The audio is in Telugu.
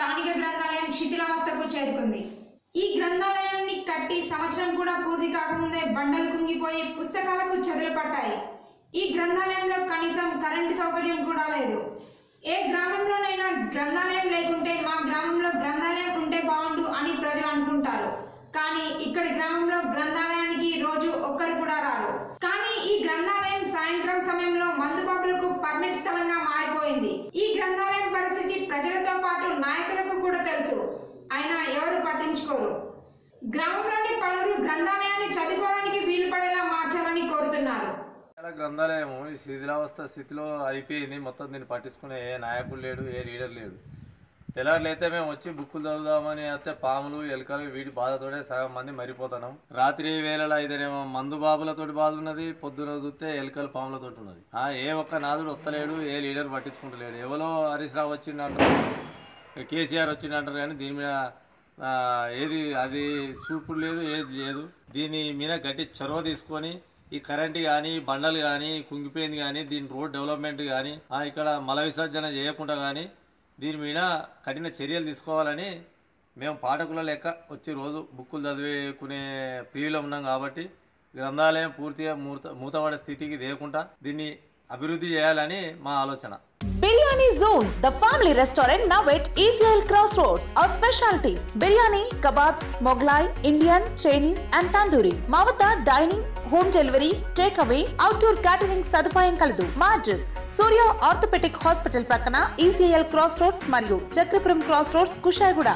స్థానిక గ్రంథాలయం శిథిలావస్థకు చేరుకుంది. ఈ గ్రంథాలయాన్ని కట్టి సంవత్సరం కూడా పూర్తి కాకముందే బండలు కుంగిపోయి పుస్తకాలకు చెదలు పట్టాయి. ఈ గ్రంథాలయంలో కనీసం కరెంటు సౌకర్యం కూడా లేదు. ఏ గ్రామంలోనైనా గ్రంథాలయం లేకుంటే మా గ్రామంలో గ్రంథాలయం ఉంటే బాగుండు అని ప్రజలు అనుకుంటారు. కానీ ఇక్కడ గ్రామంలో గ్రంథాలయానికి రోజు ఒక్కరు కూడా రారు. కానీ ఈ గ్రంథాలయం సాయంత్రం సమయంలో మందుబాబులకు పర్మిట్ స్థలంగా పట్టించుకోరు గ్రామంలోని పలువురు గ్రంథాలయాన్ని చదువుకోవడానికి వీలు పడేలా మార్చాలని కోరుతున్నారు. గ్రంథాలయం ఈ శిథిలావస్థ స్థితిలో అయిపోయింది. మొత్తం దీన్ని పట్టించుకునే ఏ నాయకుడు లేడు ఏ లీడర్ లేడు. తెల్లారులైతే మేము వచ్చి బుక్కులు చదువుదామని అయితే పాములు ఎలుకలు వీటి బాధతోనే సగం మంది మరిపోతున్నాం. రాత్రి వేళల ఇదేనేమో మందు బాబులతోటి బాధ ఉన్నది పొద్దున చూస్తే ఎలుకలు పాములతోటి ఉన్నది. ఆ ఏ ఒక్క నాదుడు వస్తలేడు ఏ లీడర్ పట్టించుకుంటలేడు. ఎవరో హరీష్ రావు వచ్చిందంటారు కేసీఆర్ వచ్చిండంటారు కానీ దీని మీద ఏది అది చూపు లేదు ఏది లేదు. దీని మీద గట్టి చొరవ తీసుకొని ఈ కరెంట్ కానీ బండలు కానీ కుంగిపోయింది కానీ దీని రోడ్ డెవలప్మెంట్ కానీ ఇక్కడ మల విసర్జన చేయకుండా కానీ దీని మీద కఠిన చర్యలు తీసుకోవాలని మేము పాఠకుల లెక్క వచ్చి రోజు బుక్కులు చదివేకునే ప్రియులో ఉన్నాం కాబట్టి గ్రంథాలయం పూర్తిగా మూత మూతపడే స్థితికి లేకుండా దీన్ని అభివృద్ధి చేయాలని మా ఆలోచన. Biryani zone the family restaurant నవెట్ ECL cross roads our specialities biryani kebabs Mughlai Indian Chinese and tandoori మా వద్ద dining home delivery take away outdoor catering సదుపాయం కలదు మా అడ్రస్ సూర్య ఆర్థోపెటిక్ హాస్పిటల్ ప్రక్కన ఈసీఎల్ క్రాస్ రోడ్స్ మరియు చక్రపురం క్రాస్ రోడ్స్ కుషాయిగూడ